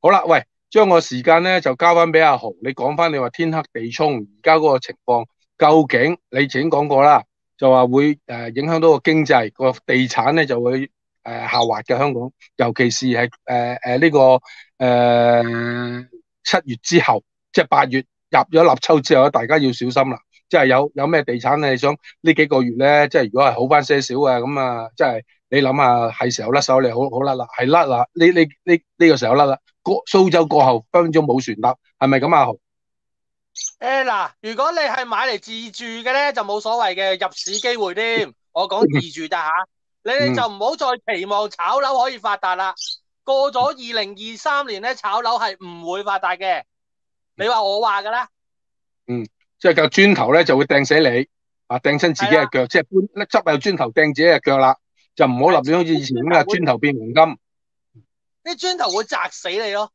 好啦，喂，將個時間咧就交翻俾阿豪，你講翻你話天黑地沖而家嗰個情況，究竟你已經講過啦，就話會誒、呃、影響到個經濟，個地產咧就會誒、呃、下滑嘅香港，尤其是係誒誒呢個誒、呃、七月之後，即系八月入咗立秋之後咧，大家要小心啦。即係有有咩地產你想呢幾個月咧，即係如果係好翻些少嘅咁啊，即係你諗下係時候甩手，你好好甩啦，係甩啦，呢呢呢呢個時候甩啦，過蘇州過後分分鐘冇船搭，係咪咁啊？豪？誒嗱，如果你係買嚟自住嘅咧，就冇所謂嘅入市機會添。我講自住咋吓，你哋就唔好再期望炒樓可以發達啦。過咗二零二三年咧，炒樓係唔會發達嘅。你話我話噶啦。嗯。即係嚿磚頭咧，就會掟死你，啊掟親自己嘅腳，即係搬執有磚頭掟自己嘅腳啦，就唔好立亂好似以前咁啊，磚頭變黃金，啲磚頭會砸死你咯。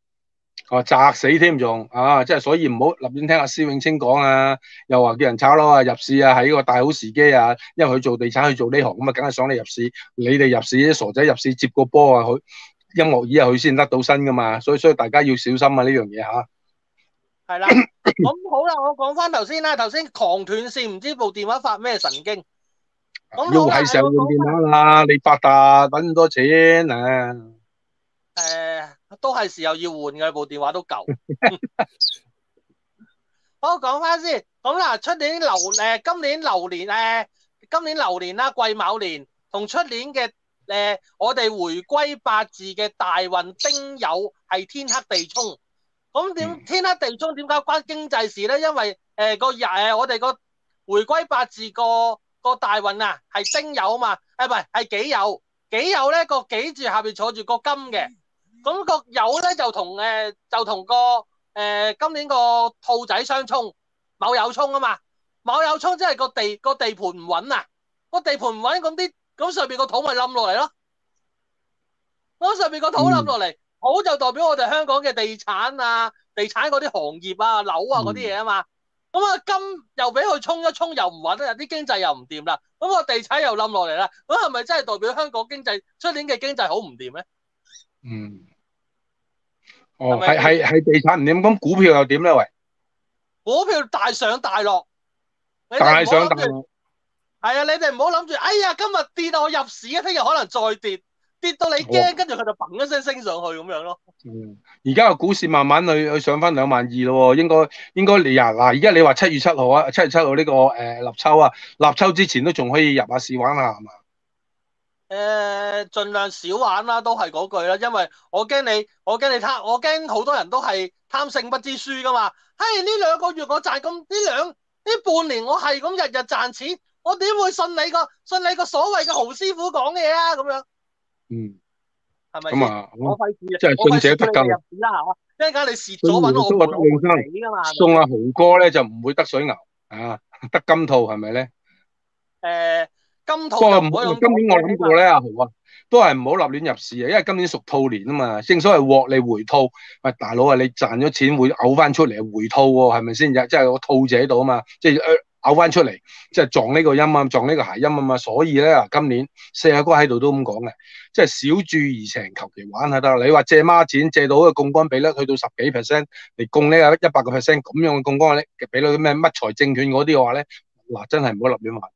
哦，砸死添仲啊！即係所以唔好立亂聽阿施永清講啊，又話叫人炒樓啊、入市啊，係呢個大好時機啊，因為佢做地產去做呢行咁啊，梗係想你入市。你哋入市啲傻仔入市接個波啊，佢音樂椅啊，佢先得到身噶嘛，所以所以大家要小心啊呢樣嘢吓。係啦，咁好啦，我講翻頭先啦，頭先狂斷線，唔知部電話發咩神經。咁要係時候用電話啦，你發達搵咁多錢啊。誒，都係時候要換嘅，部電話都舊。好，講翻先，咁嗱，出年流誒，今年流年誒，今年流年啦，癸卯年同出年嘅誒，我哋回歸八字嘅大運丁酉係天黑地沖。咁點天黑地沖點解關經濟事咧？因為誒個日誒我哋個回歸八字個個大運啊係丁酉啊嘛，誒唔係係己酉，己酉咧個己字下邊坐住個金嘅，咁個有咧就同誒就同個誒今年個兔仔相沖，卯有沖啊嘛，卯有沖即係個地個地盤唔穩啊，個地盤唔穩咁啲咁上邊個土咪冧落嚟咯，咁上邊個土冧落嚟。好就代表我哋香港嘅地產啊，地產嗰啲行業啊，樓啊嗰啲嘢啊嘛。咁啊、嗯、金又俾佢沖一沖又唔穩啊，啲經濟又唔掂啦。咁個地產又冧落嚟啦。咁係咪真係代表香港經濟出年嘅經濟好唔掂咧？嗯。哦，係係係地產唔掂，咁股票又點咧？喂，股票大上大落。大上大落。係啊，你哋唔好諗住，哎呀，今日跌到我入市啊，聽日可能再跌。跌到你驚，跟住佢就砰一聲升上去咁樣咯。嗯，而家個股市慢慢去去上翻兩萬二咯，應該應該你啊嗱，而家你話七月七號啊，七月七號呢個誒立秋啊，立秋之前都仲可以入下市玩下係嘛？誒，盡量少玩啦，都係嗰句啦，因為我驚你，我驚你貪，我驚好多人都係貪勝不知輸噶嘛。嘿，呢兩個月我賺咁，呢兩呢半年我係咁日日賺錢，我點會信你個信你個所謂嘅豪師傅講嘅嘢啊？咁樣。嗯，係咪咁啊？我費事，即係信者得救啦吓，一陣間你蝕咗搵我賠你噶嘛？送阿豪哥咧就唔會得水牛啊，得金兔係咪咧？誒，金兔。不過唔好，今年我諗過咧，阿豪啊，都係唔好立亂入市啊，因為今年屬兔年啊嘛，正所謂獲利回吐。喂，大佬啊，你賺咗錢會嘔翻出嚟回吐喎，係咪先？即係個兔字喺度啊嘛，即係嘔翻出嚟，即係撞呢個音啊，撞呢個諧音啊嘛，所以咧，今年四阿哥喺度都咁講嘅，即係小注怡情，求其玩下得。你話借孖展借到個槓桿比率去到十幾 percent 嚟供呢個一百個 percent 咁樣嘅槓桿咧，比率咩乜財證券嗰啲嘅話咧，嗱真係唔好立亂玩。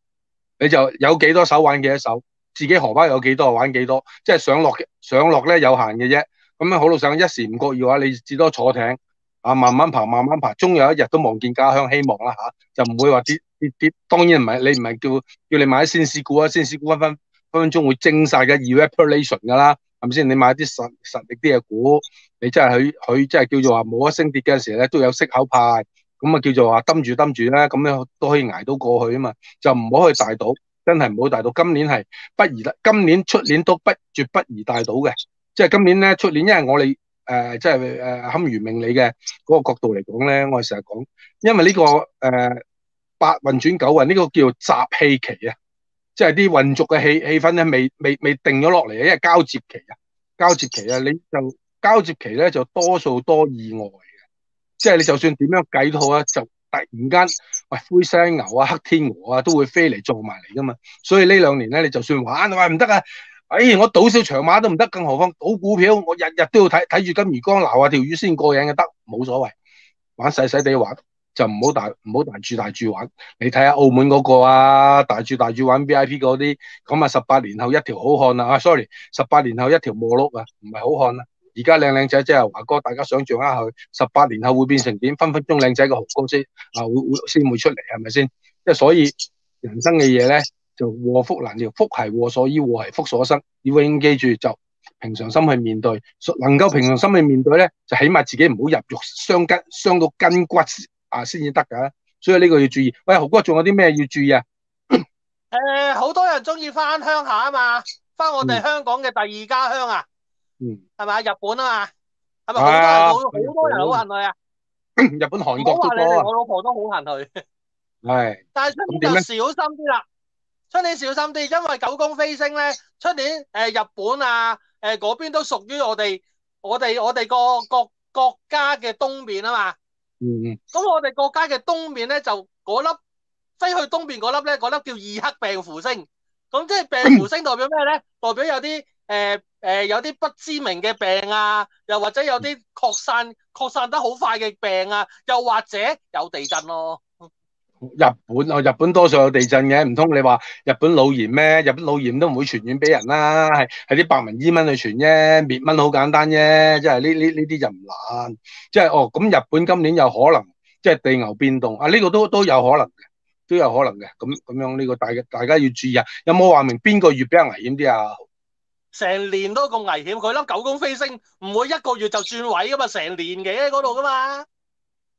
你就有幾多手玩幾多手，自己荷包有幾多玩幾多，即係上落上落咧有限嘅啫。咁樣好老實，一時唔覺意嘅話，你至多坐艇。啊，慢慢爬，慢慢爬，終有一日都望見家鄉希望啦吓、就唔會話跌跌跌。當然唔係，你唔係叫叫你買啲先市股啊，先市股分分分分鐘會蒸晒嘅 evaporation 噶啦，係咪先？你買啲實實力啲嘅股，你真係佢佢即係叫做話冇一升跌嘅時候咧，都有息口派，咁啊叫做話蹲住蹲住咧，咁樣都可以捱到過去啊嘛。就唔好去大賭，真係唔好大賭。今年係不宜，今年出年都不絕不宜大賭嘅，即係今年咧出年，因為我哋。誒、即係誒，堪如命理嘅嗰個角度嚟講咧，我哋成日講，因為呢、這個誒、八運轉九運呢個叫做集氣期啊，即係啲運作嘅氣氣氛咧未未未定咗落嚟啊，因為交接期啊，交接期啊，你就交接期咧就多數多意外，即係你就算點樣計都好啊，就突然間喂灰犀牛啊、黑天鵝啊都會飛嚟撞埋嚟噶嘛，所以呢兩年咧你就算玩，喂唔得啊！哎，我賭少長馬都唔得，更何況賭股票，我日日都要睇睇住金魚缸鬧下條魚先過癮嘅，得冇所謂，玩細細地玩就唔好大唔好大注大注玩。你睇下澳門嗰個啊，大注大注玩 V I P 嗰啲，咁啊十八年後一條好漢啊，啊 sorry，十八年後一條冇碌啊，唔係好漢啊。而家靚靚仔即係華哥，大家想象一下佢十八年後會變成點？分分鐘靚仔個豪哥先啊，會會先會出嚟，係咪先？即係所以人生嘅嘢咧，就禍福難料，福係禍所依，禍係福所生。要永記住就平常心去面對，能夠平常心去面對咧，就起碼自己唔好入肉傷筋，傷到筋骨啊，先至得噶。所以呢個要注意。喂，豪哥仲有啲咩要注意啊？誒、呃，好多人中意翻鄉下啊嘛，翻我哋香港嘅第二家鄉啊！嗯，係咪？日本啊嘛，係咪好多人好好多人好恨去啊？日本、韓國都多啊！我老婆都好恨去。係，但係出年就小心啲啦。出年小心啲，因為九宮飛星咧，出年誒日本啊，誒嗰邊都屬於我哋我哋我哋個國國家嘅東面啊嘛。嗯嗯。咁我哋國家嘅東面咧，就嗰粒飛去東面嗰粒咧，嗰粒叫二黑病符星。咁即係病符星代表咩咧？代表有啲。誒誒、呃呃，有啲不知名嘅病啊，又或者有啲擴散擴散得好快嘅病啊，又或者有地震咯。日本啊，日本多數有地震嘅，唔通你話日本腦炎咩？日本腦炎都唔會傳染俾人啦，係係啲白紋伊蚊去傳啫，滅蚊好簡單啫，即係呢呢呢啲就唔難。即係哦，咁日本今年有可能即係地牛變動啊，呢個都都有可能嘅，都有可能嘅。咁咁樣呢個大大家要注意啊。有冇話明邊個月比較危險啲啊？成年都咁危險，佢粒九宮飛星唔會一個月就轉位噶嘛，成年嘅喺嗰度噶嘛。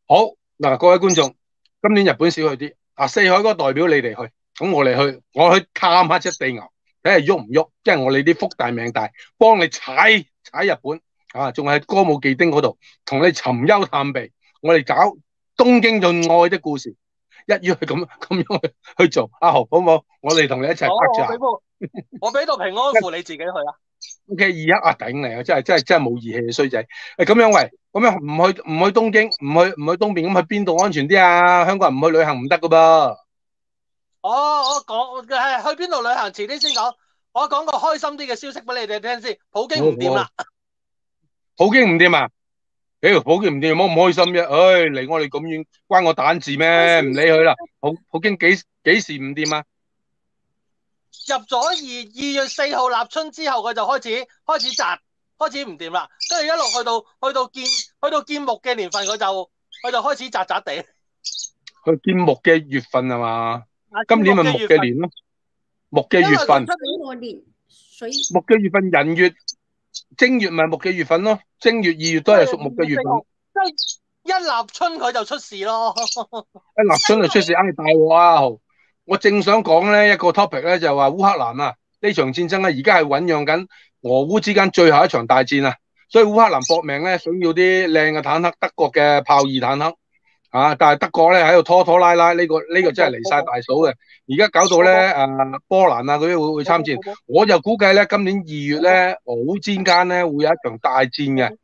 好嗱，各位觀眾，今年日本少去啲啊，四海嗰個代表你哋去，咁我哋去，我去探下隻地牛，睇下喐唔喐，即係我哋啲福大命大，幫你踩踩日本啊，仲係歌舞伎町嗰度同你尋幽探秘，我哋搞東京潤愛的故事，一於去咁 咁樣去去做，阿豪好唔好？我哋同你一齊拍住。我俾到平安 符你自己去啊！O K，二一啊，頂你啊，真係真係真係冇義氣嘅衰仔。誒，咁樣喂，咁樣唔去唔去東京，唔去唔去東邊，咁去邊度安全啲啊？香港人唔去旅行唔得噶噃。哦，我講係去邊度旅行，遲啲先講。我講個開心啲嘅消息俾你哋聽先。普京唔掂啦。普京唔掂啊？屌，普京唔掂，好唔開心啫。唉，離我哋咁遠，關我蛋事咩？唔理佢啦。普普京幾幾時唔掂啊？入咗二二月四號立春之後，佢就開始開始摘，開始唔掂啦。跟住一路去到去到見去到建木嘅年份，佢就佢就開始窒窒地。去見木嘅月份係嘛？今年咪木嘅年咯，木嘅月份。年水木嘅月份，人月正月咪木嘅月份咯，正月二月都係屬木嘅月份。即係一立春佢就出事咯。一立春就出事，啱大鑊啊！我正想講咧一個 topic 咧，就係話烏克蘭啊呢場戰爭咧，而家係醞釀緊俄烏之間最後一場大戰啊！所以烏克蘭搏命咧，想要啲靚嘅坦克，德國嘅豹二坦克啊！但係德國咧喺度拖拖拉拉，呢個呢個真係離晒大數嘅。而家搞到咧誒波蘭啊嗰啲會會參戰，我就估計咧今年二月咧俄烏之間咧會有一場大戰嘅，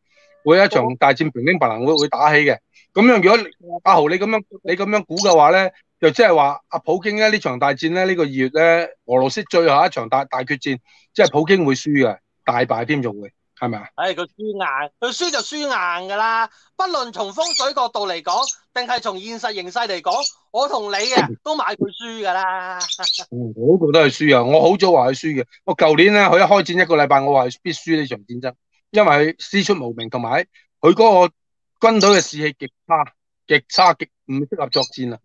會有一場大戰平平白蘭會會打起嘅。咁樣如果阿豪你咁樣你咁樣估嘅話咧？就即係話阿普京咧呢場大戰咧呢個二月咧俄羅斯最後一場大大決戰，即係普京會輸嘅，大敗添仲會係咪啊？唉，佢輸硬，佢輸就輸硬噶啦。不論從風水角度嚟講，定係從現實形勢嚟講，我同你啊都買佢輸噶啦。我都覺得係輸啊！我好早話佢輸嘅。我舊年咧佢一開戰一個禮拜，我話佢必輸呢場戰爭，因為佢師出無名，同埋佢嗰個軍隊嘅士氣極差，極差，極唔適合作戰啊！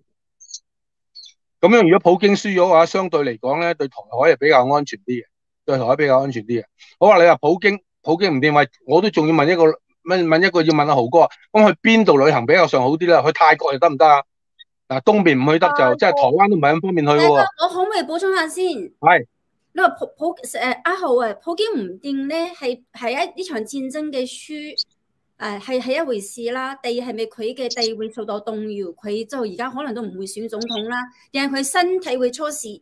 咁樣如果普京輸咗嘅話，相對嚟講咧，對台海係比較安全啲嘅，對台海比較安全啲嘅。好话，你話普京，普京唔掂，喂，我都仲要問一個問問一個要問阿豪哥啊，咁去邊度旅行比較上好啲咧？去泰國又得唔得啊？嗱，東邊唔去得就即係台灣都唔係咁方便去嘅喎。我可唔可以補充下先？係。你話普普誒阿豪啊，普京唔掂咧，係係一呢場戰爭嘅輸。誒，係係一回事啦。第二係咪佢嘅地位受到動搖？佢就而家可能都唔會選總統啦。定係佢身體會出事？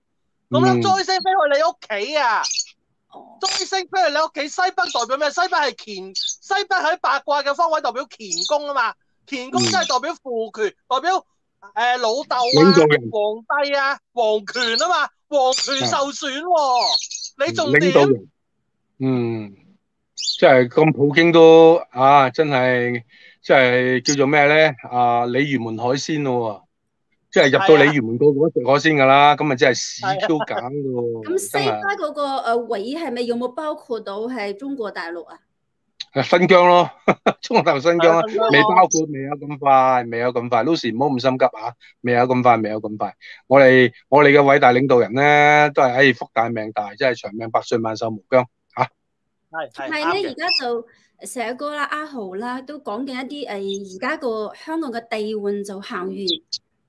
咁粒災星飛去你屋企啊！災星飛去你屋企，西北代表咩？西北係乾，西北喺八卦嘅方位代表乾宮啊嘛。乾宮即係代表父權，代表誒、呃、老豆啊、皇帝啊、皇權啊嘛，皇權受損喎、啊。你仲點？領導人，嗯，即係咁普京都啊，真係即係叫做咩咧？啊，鯉魚門海鮮咯，即係入到鯉魚門個個食海鮮噶啦，咁咪真係屎 Q 揀噶喎。咁西北嗰個誒位係咪有冇包括到係中國大陸啊？新疆咯，中國大陸新疆啊，未包括，未有咁快，未有咁快。Lucy 唔好咁心急啊，未有咁快，未有咁快。我哋我哋嘅偉大領導人咧，都係誒福大命大，即係長命百歲，萬壽無疆吓。係係。係咧，而家就成哥啦、阿豪啦，都講緊一啲誒，而家個香港嘅地運就行完，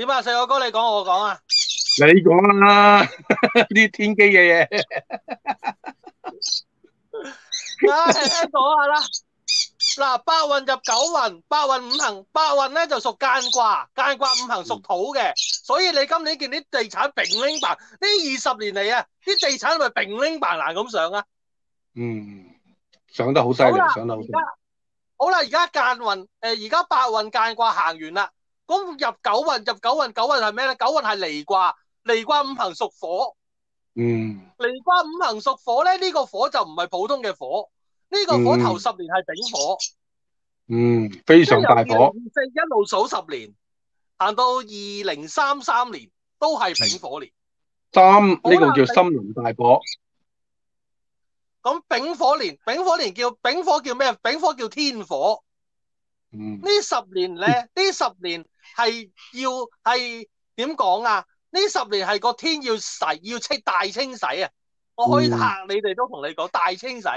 點啊，成阿哥你講我講啊？你講啦，啲天機嘅嘢。啊，聽講下啦。嗱，八運入九運，八運五行，八運咧就屬間卦，間卦五行屬土嘅，所以你今年見啲地產並拎白，呢二十年嚟啊，啲地產咪並拎白難咁上啊？嗯，上得好犀利，上得好犀利。好啦，而家間運，誒，而家八運間卦行完啦，咁入九運，入九運，九運係咩咧？九運係離卦，離卦五行屬火。嗯，離卦五行屬火咧，呢、這個火就唔係普通嘅火，呢、這個火頭十年係丙火，嗯，非常大火。即一路數十年，行到二零三三年都係丙火年。三呢、這個叫森林大火。咁丙火年，丙火年叫丙火叫咩？丙火叫天火。嗯，呢十年咧，呢十年係要係點講啊？呢十年係個天要洗，要清大清洗啊！我可以嚇你哋都同你講大清洗，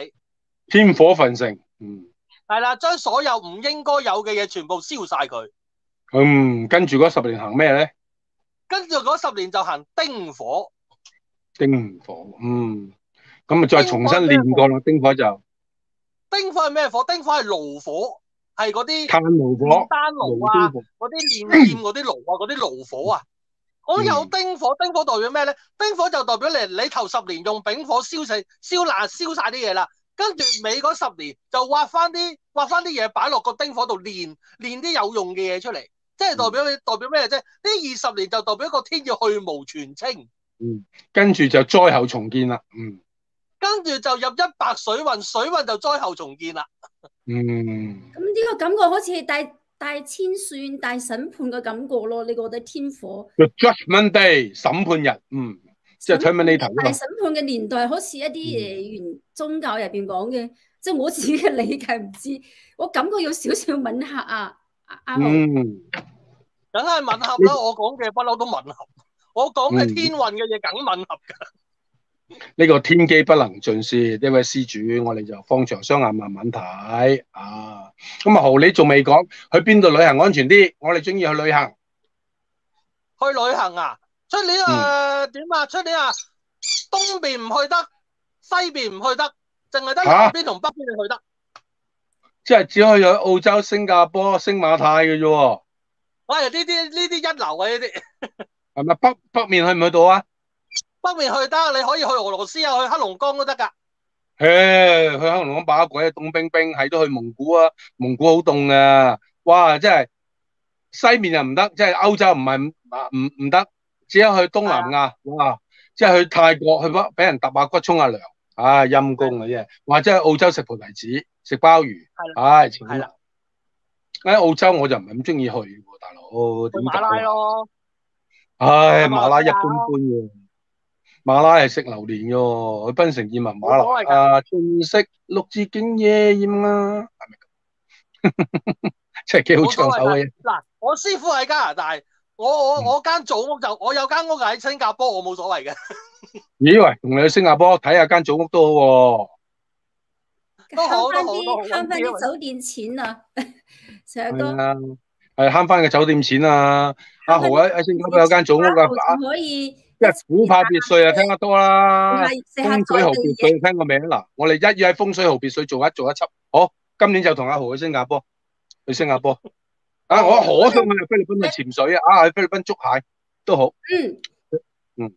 天火焚城，嗯，係啦，將所有唔應該有嘅嘢全部燒晒佢。嗯，跟住嗰十年行咩咧？跟住嗰十年就行丁火。丁火，嗯，咁啊再重新練過啦。丁火就丁火係咩火？丁火係爐火，係嗰啲炭爐火、丹爐啊，嗰啲煉劍嗰啲爐啊，嗰啲爐火啊。我有丁火，丁火代表咩咧？丁火就代表你，你頭十年用丙火燒死、燒爛、燒晒啲嘢啦，跟住尾嗰十年就挖翻啲、挖翻啲嘢擺落個丁火度煉，煉啲有用嘅嘢出嚟，即係代表你代表咩啫？呢二十年就代表個天要去无全清。嗯，跟住就災後重建啦。嗯，跟住就入一百水運，水運就災後重建啦。嗯，咁呢個感覺好似大。大清算、大審判嘅感覺咯，你覺得天火？The Judgment Day 審判日，嗯，即係 Terminator 大審判嘅年代，好似一啲誒原宗教入邊講嘅，即係我自己嘅理解唔知，我感覺有少少吻合啊，阿豪。嗯，梗係吻合啦，我講嘅不嬲都吻合，我講嘅天運嘅嘢梗吻合噶。呢個天機不能盡泄，呢位施主，我哋就放長雙眼慢慢睇啊。咁啊，豪你仲未講去邊度旅行安全啲？我哋中意去旅行。去旅行啊？出年啊點啊？出年啊，東邊唔去得，西邊唔去得，淨係得南邊同北邊你去得。即係只可以去澳洲、新加坡、星馬泰嘅啫。喂，呢啲呢啲一流啊！呢啲係咪北北面去唔去到啊？北面去得，你可以去俄羅斯啊，去黑龍江都得噶。誒，去黑龍江把鬼啊，凍冰冰，係都去蒙古啊，蒙古好凍啊！哇，真係西面又唔得，即係歐洲唔係唔唔得，只有去東南亞。哇，即係去泰國去北俾人揼下骨沖下涼，唉陰公啊啫！或者去澳洲食葡提子、食鮑魚，唉，係啦。喺澳洲我就唔係咁中意去，大佬點解？馬拉咯。唉，馬拉一般般嘅。馬拉係食榴蓮嘅喎，去檳城燕文馬冇所謂㗎拉啊，中式六字景夜宴啦，係咪咁？真係幾好冇所謂搶手嘅。嗱，我師傅喺加拿大，我我嗯我間祖屋就我有間屋喺新加坡，我冇所謂嘅。咦喂，同你去新加坡睇下間祖屋都好喎。都好慳翻都好都好啲慳翻啲酒店錢啊！成日都係啊，係慳翻個酒店錢啊！阿豪喺喺新加坡有間祖屋啊，啊可以即係虎豹別墅啊，聽得多啦。食下風水豪別墅聽個名嗱，我哋一要喺風水豪別墅做一做一輯。好，今年就同阿豪去新加坡，去新加坡。啊，我可想去菲律賓去潛水啊！啊，去菲律賓捉蟹都好。嗯嗯，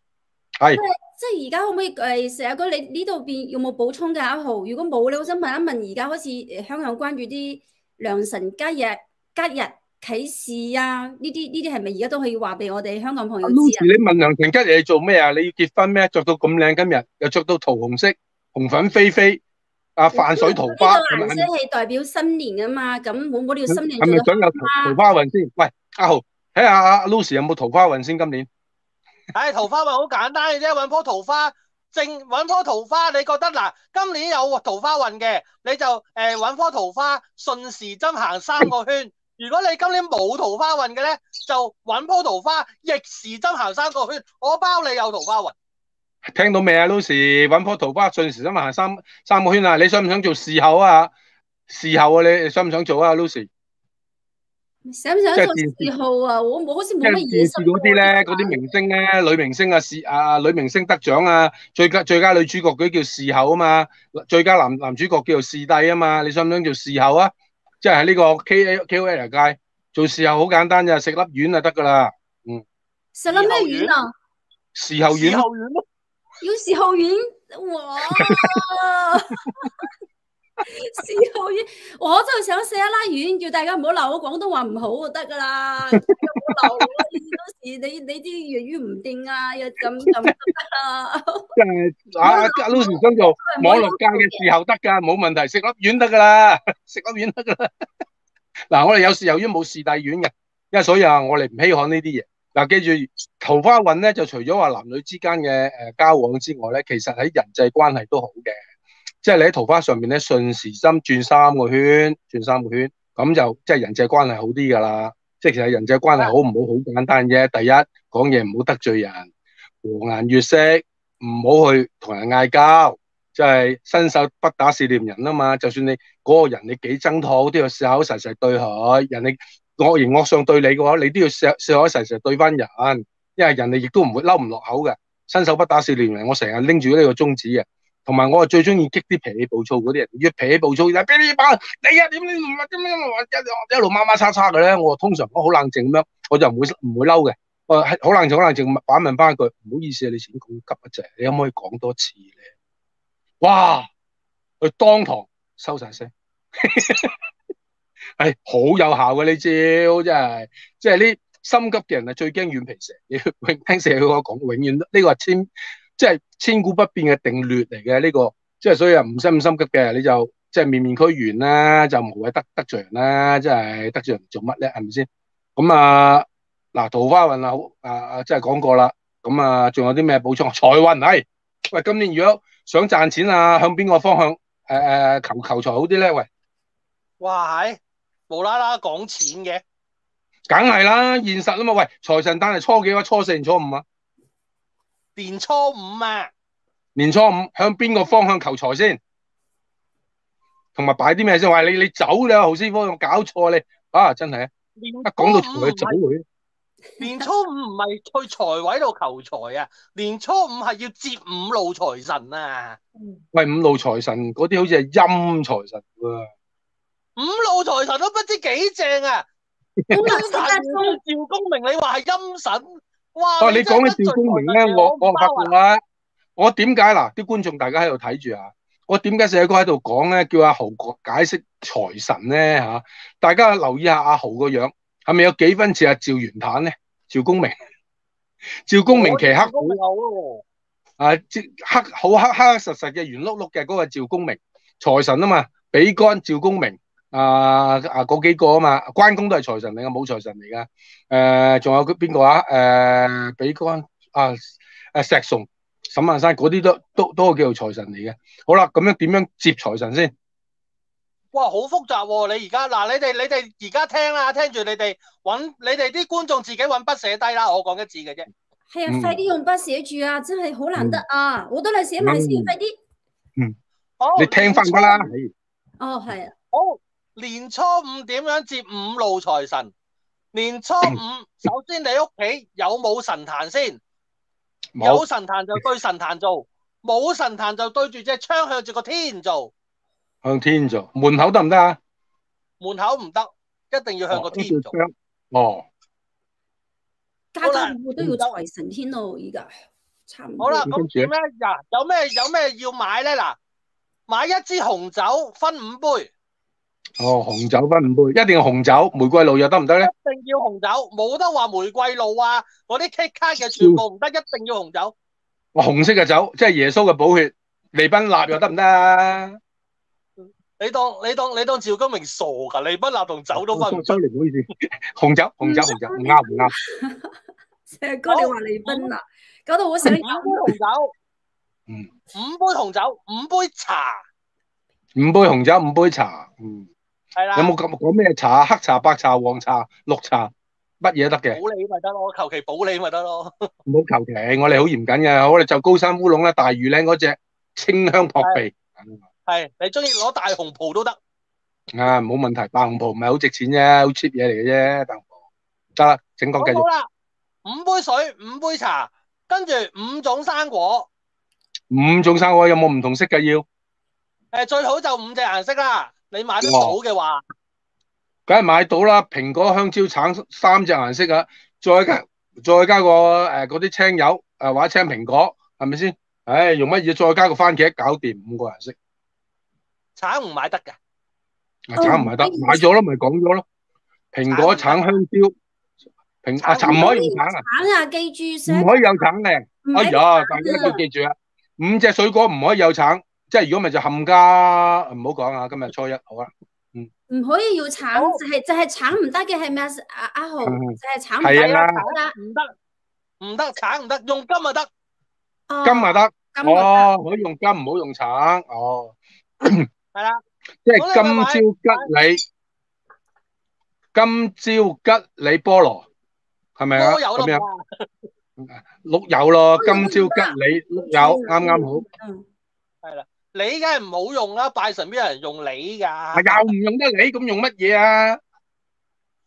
係即係而家可唔可以誒，成日哥你呢度邊有冇補充嘅阿豪？如果冇咧，我想問一問，而家好似誒香港關注啲良辰吉日、吉日啟示啊，呢啲呢啲係咪而家都可以話俾我哋香港朋友 Lucy，啊？你問梁晴吉你做咩啊？你要結婚咩？着到咁靚，今日又着到桃紅色、紅粉飛飛，啊泛水桃呢花，個顏係咪色係代表新年啊嘛，咁會唔會呢個新年係咪想有桃桃花運先？喂，阿豪，睇下阿 Lucy 有冇桃花運先？今年唉，桃花運好簡單嘅啫，揾棵桃花，正揾棵桃花，你覺得嗱，今年有桃花運嘅，你就誒揾棵桃花，順時針行三個圈。如果你今年冇桃花運嘅咧，就揾棵桃花，逆時針行三個圈，我包你有桃花運。聽到未啊？Lucy 揾棵桃花順時針行三三個圈啊！你想唔想做侍候啊？侍候啊！你你想唔想做啊？Lucy，想唔想做即係電視嗜好啊？我冇好似冇乜嘢電視嗰啲咧，嗰啲明星咧，女明星啊，事啊女明星得獎啊，最佳最佳女主角嗰啲叫事后啊嘛，最佳男男主角叫做視帝啊嘛，你想唔想做事后啊？即係喺呢個 K A K O L 街做事候好簡單咋，食粒丸就得噶啦，嗯食粒咩丸啊？事後丸咯。時候遠咯，要事後丸，哇！事後丸，我就想食一拉丸，叫大家唔好鬧我廣東話唔好就得噶啦，唔好鬧我。有時你你啲粵語唔掂啊，又咁咁得啦。即係啊，阿 Lucy 想做網絡界嘅时候得㗎，冇問題，食粒丸得㗎啦，食粒丸得㗎啦。嗱，我哋有時由於冇視帝丸嘅，因為所以啊，我哋唔稀罕呢啲嘢。嗱，記住桃花運咧，就除咗話男女之間嘅誒交往之外咧，其實喺人際關係都好嘅。即係你喺桃花上面咧，順時針轉三個圈，轉三個圈，咁就即係人際關係好啲㗎啦。即係其實人際關係好唔好好簡單啫。第一講嘢唔好得罪人，和顏悅色，唔好去同人嗌交。即係伸手不打笑臉人啊嘛。就算你嗰個人你幾憎討，都要笑口實實對佢。人哋惡言惡相對你嘅話，你都要笑笑口實實對翻人，因為人哋亦都唔會嬲唔落口嘅。伸手不打笑臉人，我成日拎住呢個宗旨嘅。同埋我係最中意激啲脾氣暴躁嗰啲人，越脾氣暴躁，嗱，俾你把你啊點你點樣一一路孖孖叉叉嘅咧，我通常都好冷靜咁樣，我就唔會唔會嬲嘅。我好冷靜，好冷靜，反問翻一句，唔好意思啊，你錢咁急一隻，你可唔可以講多次咧？哇！佢當堂收晒聲，係好有效嘅呢招，真係，即係呢心急嘅人係最驚軟皮蛇。你永聽蛇佢講，永遠呢個係千即係千古不變嘅定律嚟嘅呢個，即係所以啊唔使咁心急嘅，你就即係面面俱圓啦，就無謂得得罪人啦，即係得罪人做乜咧？係咪先？咁啊嗱，桃花運啊好啊啊，即係講過啦。咁啊，仲有啲咩補充？財運係喂，今年如果想賺錢啊，向邊個方向誒誒、呃、求求財好啲咧？喂，哇係，無啦啦講錢嘅，梗係啦，現實啊嘛。喂，財神誕係初幾啊？初四定初五啊？年初五啊，年初五向邊個方向求財先？同埋擺啲咩先？喂，你你走啦，豪師傅有冇搞錯你啊？真係啊！年一講到初五唔財走佢，年初五唔係去財位度求財啊，年初五係要接五路財神啊，喂，五路財神嗰啲好似係陰財神喎。五路財神都不知幾正啊！咁陰又識得神中趙公明，你話係陰神，哇！啊！你真係講起趙公明咧，我我唔包啊發覺啦，我點解嗱啲觀眾大家喺度睇住啊？我點解社哥喺度講咧，叫阿豪解釋財神咧嚇？大家留意下阿豪個樣，係咪有幾分似阿趙元坦咧？趙公明，趙公明騎黑好厚啊，即黑好黑黑黑實實嘅圓碌碌嘅嗰個趙公明財神啊嘛，比干趙公明啊啊嗰幾個啊嘛，關公都係財神嚟嘅，冇財神嚟噶。誒、仲有佢邊個啊？誒、比干啊誒石崇沈萬山嗰啲都都都係叫做財神嚟嘅。好啦，咁樣點樣接財神先？哇，好複雜喎！你而家嗱，你哋你哋而家聽啦，聽住你哋揾你哋啲觀眾自己揾筆寫低啦，我講一字嘅啫。係啊，嗯快啲用筆寫住啊！真係好難得啊！我都嚟寫埋先，嗯快啲。嗯好，你聽翻㗎啦。哦，係啊，好，年初五點樣接五路財神？年初五，首先你屋企有冇神壇先？有神壇就對神壇做，冇神壇就對住隻窗向住個天做。向天做，門口得唔得啊？門口唔得，一定要向個天做。哦，家家戶戶都要財神天咯，依家差唔多。好啦，咁點咧？嗱，有咩有咩要買咧？嗱，買一支紅酒分五杯，哦，紅酒分五杯，一定要紅酒，玫瑰露又得唔得咧？一定要紅酒，冇得話玫瑰露啊，嗰啲 K 卡嘅全部唔得，一定要紅酒。我，紅色嘅酒，即係耶穌嘅寶血，利賓納又得唔得啊？你當你當你當趙金明傻噶？利賓納同酒都分唔出。sorry，唔好意思，紅酒，紅酒，紅酒，唔啱唔啱。成日哥你話利賓啊，搞到我想五杯紅酒，嗯，五杯紅酒，五杯茶，五杯紅酒，五杯茶，嗯，係啦。有冇咁講咩茶？黑茶、白茶、黃茶、綠茶，乜嘢都得嘅。保你咪得咯，求其保你咪得咯。唔好求其，我哋好嚴謹嘅，我哋就高山烏龍啦，大魚嶺嗰只清香撲鼻，係你中意攞大紅袍都得。啊冇問題，大紅袍唔係好值錢啫，好 cheap 嘢嚟嘅啫，大紅袍得啦，請講繼續。好啦，五杯水，五杯茶，跟住五種生果。五種生果有冇唔同色嘅要？誒，最好就五隻顏色啦。你買得到嘅話，梗係買到啦，蘋果、香蕉、橙三隻顏色啊，再加再加個誒嗰啲青柚誒或者青蘋果，係咪先？唉，用乜嘢再加個番茄，搞掂五個顏色。橙唔買得嘅。啊橙唔係得，買咗咯，咪講咗咯。蘋果、橙、香蕉，蘋啊橙唔可以用橙啊，橙啊，記住寫。唔可以有橙嘅。哎呀，大家要記住啊，五隻水果唔可以有橙，即係如果咪就冚家唔好講啊。今日初一好啦，唔可以要橙，好就係就係橙唔得嘅係咩啊？阿阿豪，嗯就係橙唔得。唔得，唔得，橙唔得，用金就得。哦金咪得，哦，可以用金，唔好用橙，哦，係啦，即係今朝吉你，今朝吉你菠蘿，係咪啊？都有得咁樣㗎。碌柚咯，今朝吉你碌柚，啱啱好。嗯係啦，你梗係唔好用啦，拜神邊有人用你㗎？啊又唔用得你，咁用乜嘢啊？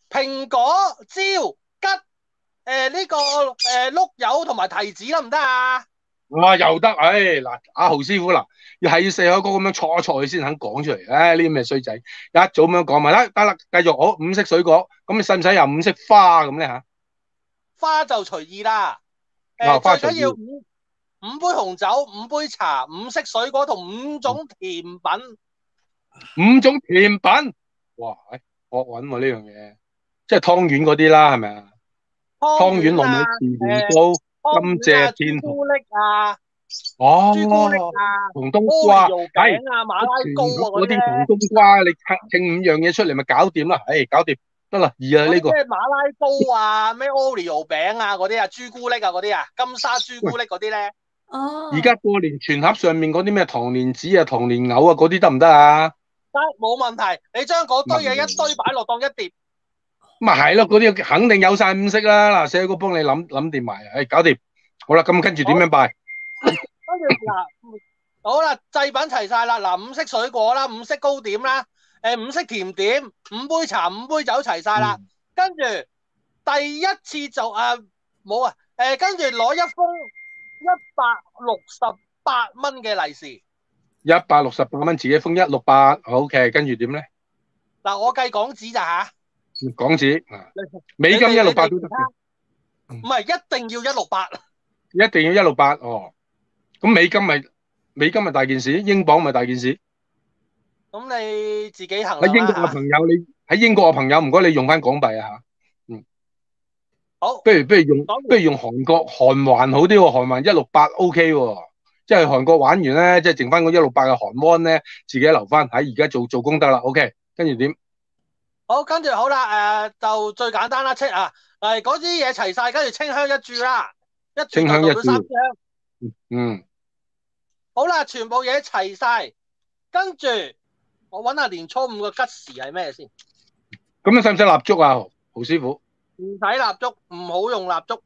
蘋果、蕉、桔，誒呢個誒碌柚同埋提子得唔得啊？哇，又得，唉嗱，阿豪師傅嗱，要係要四口哥咁樣錯一錯佢先肯講出嚟，唉呢啲咩衰仔，一早咁樣講埋啦，得啦，繼續好五色水果，咁你使唔使又五色花咁咧吓？花就隨意啦。誒啊花隨意最緊要五五杯紅酒、五杯茶、五色水果同五種甜品。五種甜品，哇，唉惡揾喎呢樣嘢，即係湯圓嗰啲啦，係咪啊？湯圓、糯米啊、糍年糕，湯甘圓啊蔗天朱古力啊、哦，朱古力啊、紅冬瓜。餅啊、馬拉糕啊嗰啲。嗰啲咧紅冬瓜，你稱五樣嘢出嚟咪搞掂啦，唉，搞掂。得啦，易啊呢個。即。係馬拉糕啊、咩 Oreo 餅啊嗰啲啊、朱古力啊嗰啲啊、金沙朱古力嗰啲咧，哦。而家過年全盒上面嗰啲咩糖蓮子啊、糖蓮藕啊嗰啲得唔得啊？得冇問題。你將嗰堆嘢一堆擺落當一碟，咪係咯，嗰啲肯定有晒五色啦。嗱，寫哥幫你諗諗掂埋，唉，搞掂。好啦，咁跟住點樣拜？跟住嗱，好啦，祭品齊晒啦，嗱五色水果啦，五色糕點啦，誒五色甜點，五杯茶、五杯酒齊晒啦。跟住第一次就誒冇啊，誒跟住攞一封一百六十八蚊嘅利是。一百六十八蚊自己封一六八，OK，跟住點咧？嗱，我計港紙咋吓？港紙啊，美金一六八都得，唔係一定要一六八。一定要一六八哦。咁美金咪美金咪大件事，英鎊咪大件事。咁你自己行喺英國量啦嚇。嘅朋友，你喺英國嘅朋友，唔該你用翻港幣啊嚇。好，不如不如用不如用韓國韓環好啲喎，韓環一六八 OK 喎，即係韓國玩完咧，即係剩翻嗰一六八嘅韓灣咧，自己留翻喺而家做做功德啦。OK，跟住點？好，跟住好啦，誒就最簡單啦，清啊，誒嗰啲嘢齊晒，跟住清香一注啦，一炷就清香一炷代表三支香，嗯，好啦，全部嘢齊晒，跟住我揾下年初五個吉時係咩先？咁你使唔使蠟燭啊，豪豪師傅？唔使蠟燭，唔好用蠟燭，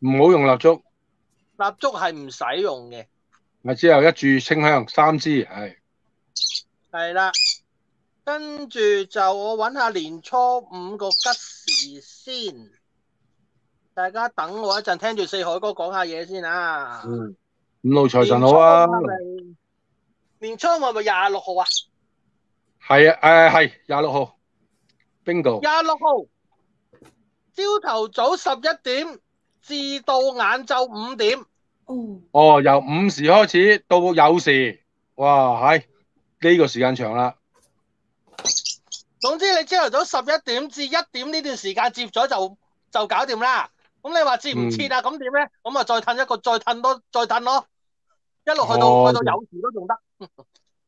唔好用蠟燭，蠟燭係唔使用嘅。咪之後一炷清香三支，係係啦，跟住就我揾下年初五個吉時先。大家等我一陣，聽住四海哥講下嘢先啊。嗯，五路財神好啊，年初五係咪廿六號啊？係啊，誒係廿六號，bingo，廿六號，朝頭早十一點至到晏晝五點。哦，哦，由五時開始到有時，哇，係呢個時間長啦，總之你朝頭早十一點至一點呢段時間接咗就就搞掂啦。咁你話接唔切啊？咁點咧？咁啊再褪一個，再褪多，再褪咯，一路去到、哦去到有時都仲得。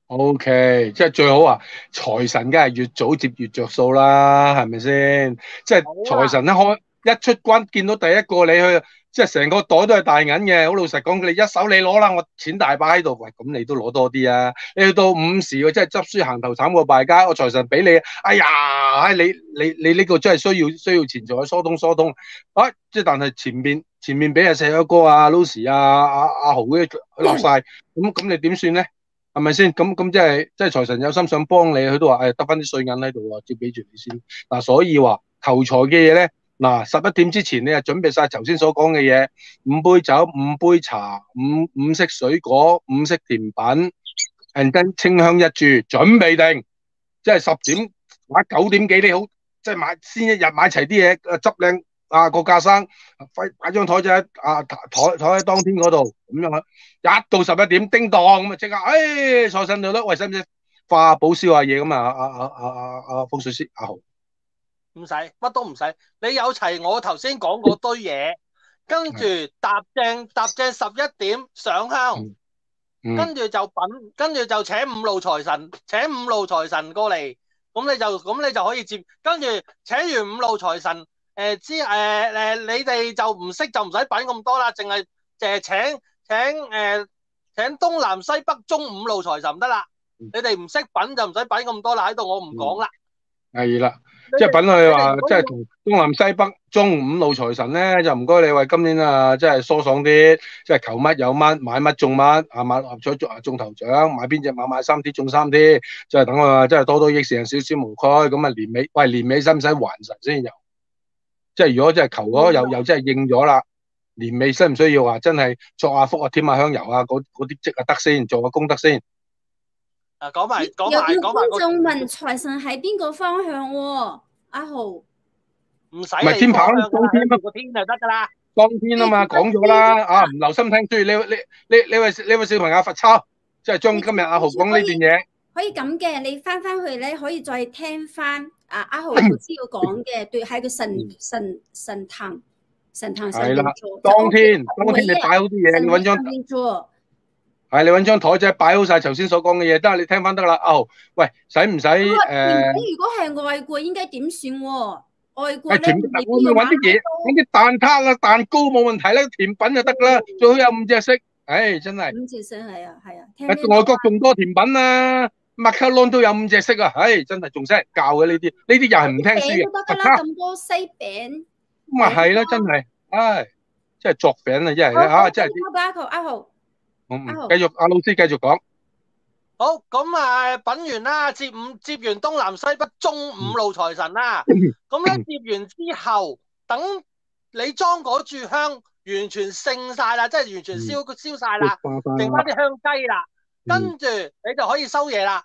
O、k 即係最好啊！財神梗係越早接越着數啦，係咪先？即係好啊財神一開一出關，見到第一個你去，即係成個袋都係大銀嘅。好老實講，你一手你攞啦，我錢大把喺度，喂，咁你都攞多啲啊！你去到五時，我真係執輸行頭慘過敗家，我財神俾你，哎呀，唉，你你你呢個真係需要需要錢財疏通疏通，啊，即係但係前面前面俾阿細佬哥啊、Lucy 啊、阿阿豪嗰啲落晒，咁咁你點算咧？係咪先？咁咁即係即係財神有心想幫你，佢都話誒得翻啲碎銀喺度喎，接俾住你先。嗱、所以話求財嘅嘢咧，嗱十一點之前你就準備晒頭先所講嘅嘢，五杯酒、五杯茶、五五色水果、五色甜品，and then 清香一炷，準備定，即係十點或九點幾你好，即係買先一日買齊啲嘢，誒執靚啊個架生，擺擺張台仔啊台台喺當天嗰度咁样。一到十一點叮當咁啊，即刻，誒財神到啦，喂，使唔使化寶燒下嘢咁啊？阿阿阿阿阿風水師阿豪，唔使，乜都唔使。你有齊我頭先講嗰堆嘢，跟住搭正搭正十一點上香，跟住就品，跟住就請五路財神，請五路財神過嚟，咁你就咁你就可以接，跟住請完五路財神，誒知誒誒你哋就唔識就唔使品咁多啦，淨係淨係請請誒請東南西北中五路財神得啦。嗯你哋唔識品就唔使品咁多啦，喺度我唔講啦。係啦，即係品佢話即係同東南西北中五路財神咧，就唔該你為今年啊，即係疏爽啲，即係求乜有乜，買乜中乜，啊買六合彩中啊中頭獎，買邊只馬買三啲中三啲，即係等我啊，即係多多益善，少少無虧，咁啊年尾，喂年尾使唔使還神先有？即係如果真係求咗又又真係應咗啦，年尾需唔需要話真係作下福啊，添下香油啊，嗰嗰啲積啊得先，做下功德先。啊，講埋講有有埋講埋觀眾問財神喺邊個方向喎？阿豪，唔使唔係天跑當當天天個天就得㗎啦。當天啊嘛，講咗啦，啊唔留心聽，所以呢呢呢呢位呢位小朋友罰抄，即係將今日阿豪講呢段嘢，可以咁嘅，你翻翻去咧，可以再聽翻阿阿豪頭先要講嘅，對，喺個神嗯神神壇神壇上面做。當天就當天你擺好啲嘢，你揾張上面做。係你揾張台仔擺好晒頭先所講嘅嘢，得你聽翻得啦。阿豪，喂，使唔使誒？甜品如果係外國，應該點算喎？外國咧我咪啲嘢，揾啲蛋撻啦、蛋糕冇問題啦，甜品就得啦，最好有五隻色。唉，真係，五隻色係啊係啊，外國仲多甜品啊，麥卡龍都有五隻色啊，唉，真係仲識人教嘅呢啲，呢啲又係唔聽書餅都得啦，嘅。咁多西餅。咁咪係啦，真係，唉，真係作餅啊，真係啊，真係。阿豪阿豪，嗯，阿豪繼續，阿老師繼續講。好，咁啊，品完啦，接五接完東南西北中五路財神啦，咁咧接完之後，等你裝嗰炷香完全勝晒啦，即係完全燒燒晒啦，剩翻啲香雞啦，跟住你就可以收嘢啦。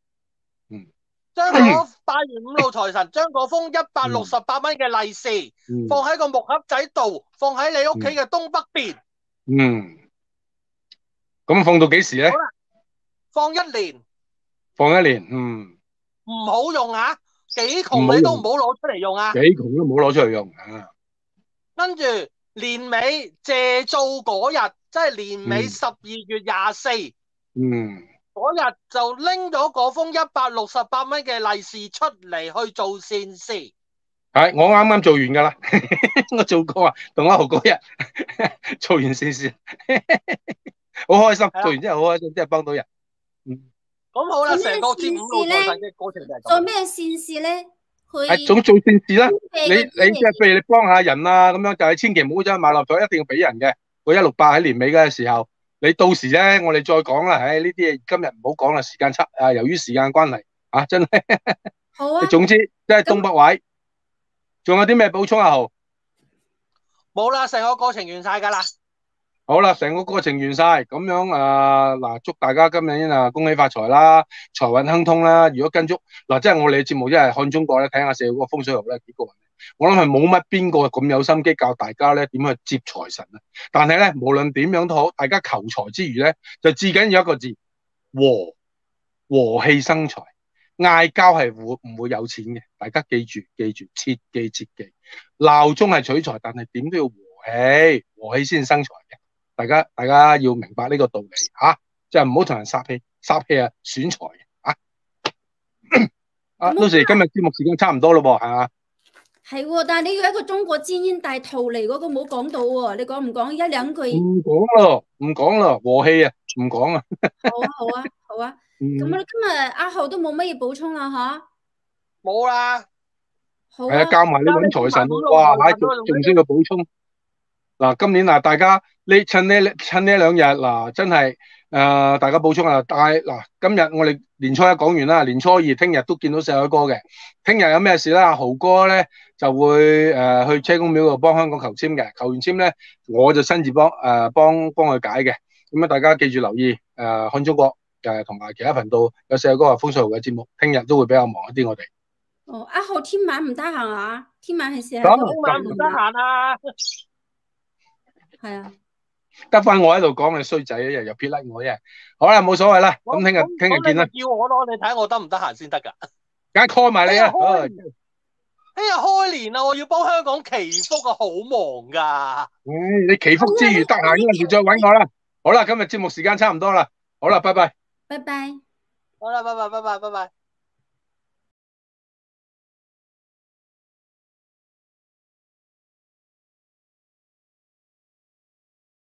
將嗰拜完五路財神，將嗰封一百六十八蚊嘅利是嗯放喺個木盒仔度，放喺你屋企嘅東北邊。嗯，咁放到幾時咧？放一年，放一年，嗯，唔好用啊！幾唔好用窮你都唔好攞出嚟用啊幾！窮都唔好攞出嚟用啊！跟住年尾借租嗰日，即係年尾嗯十二月廿四嗯，嗰日，就拎咗嗰封一百六十八蚊嘅利是出嚟去做善事。係我啱啱做完噶啦，我做過啊，同阿豪嗰日 做完善事，好開心，做完之後好開心，真係幫到人。嗯，咁好啦，成個節目路善事過嘅過程就係。做咩善事咧？係去總做善事啦。你你你即係譬如你幫下人啊咁樣，就係千祈唔好走去買垃圾，一定要俾人嘅。我一六八喺年尾嘅時候，你到時咧我哋再講啦。唉，呢啲嘢今日唔好講啦，時間差啊，由於時間關係啊，真係。好啊，總之即係東北位，仲有啲咩補充啊？豪？冇啦，成個過程完晒㗎啦。好啦，成個過程完晒，咁樣啊嗱，祝大家今日啊恭喜發財啦，財運亨通啦。如果跟足嗱，即係我哋嘅節目，一係看中國咧，睇下社會嗰個風水學咧幾個人。我諗係冇乜邊個咁有心機教大家咧點去接財神啊。但係咧，無論點樣都好，大家求財之餘咧，就至緊要一個字和和氣生財。嗌交係會唔會有錢嘅？大家記住記住，切記切記。鬧鐘係取財，但係點都要和氣，和氣先生財嘅。大家大家要明白呢個道理嚇，即係唔好同人撒氣，撒氣啊損財嘅嚇。啊，到時今日節目時間差唔多咯喎，係嘛？係喎，但係你要一個中國精英大逃離嗰個冇講到喎，你講唔講一兩句？唔講咯，唔講咯，和氣啊，唔講啊。好啊，好啊，好啊。嗯咁我哋今日阿浩都冇乜嘢補充啦，吓。冇啦，好啊教埋你揾財神哇！仲咯仲需要補充。嗱，今年嗱，大家呢趁呢趁呢兩日嗱，真係誒、呃大家補充啊！但係嗱，今日我哋年初一講完啦，年初二聽日都見到四海哥嘅。聽日有咩事咧？阿豪哥咧就會誒、呃去車公廟度幫香港求籤嘅，求完籤咧我就親自幫誒、呃、幫幫佢解嘅。咁啊，大家記住留意誒、呃、看中國誒同埋其他頻道有四海哥話風水號嘅節目，聽日都會比較忙一啲，我哋。哦，阿浩天晚唔得閒啊，天晚係四晚唔得閒啊。係啊，得翻我喺度講你衰仔，一日又撇甩我一日。好啦，冇所謂啦，咁聽日聽日見啦，叫我咯，你睇我得唔得閒先得㗎。梗係 call 埋你啊！哎呀唉哎呀，開年啦，我要幫香港祈福啊，好忙㗎。唉你祈福之餘得閒嗰陣時再揾我啦。好啦，今日節目時間差唔多啦，好啦，拜拜。拜拜。好啦，拜拜，拜拜，拜拜。